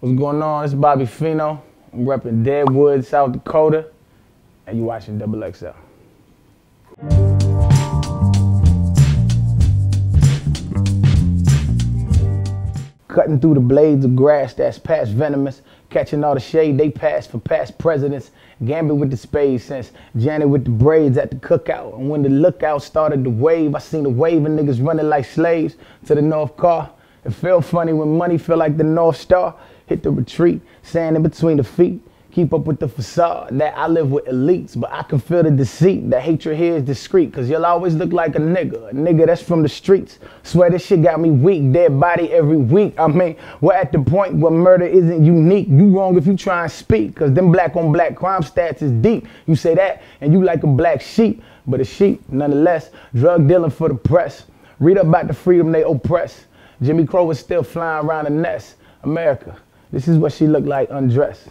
What's going on? It's Bobby Feeno. I'm repping Deadwood, South Dakota, and you watching Double XL. Cutting through the blades of grass that's past venomous, catching all the shade they pass for past presidents. Gambit with the spades since Janet with the braids at the cookout. And when the lookout started to wave, I seen the wave of niggas running like slaves to the North Car. It felt funny when money felt like the North Star. Hit the retreat, sand in between the feet. Keep up with the facade that I live with elites, but I can feel the deceit. The hatred here is discreet, cause you'll always look like a nigga, a nigga that's from the streets. Swear this shit got me weak, dead body every week. I mean, we're at the point where murder isn't unique. You wrong if you try and speak, cause them black on black crime stats is deep. You say that, and you like a black sheep, but a sheep, nonetheless, drug dealing for the press. Read about the freedom they oppress. Jimmy Crow was still flying around the nest. America, this is what she looked like undressed.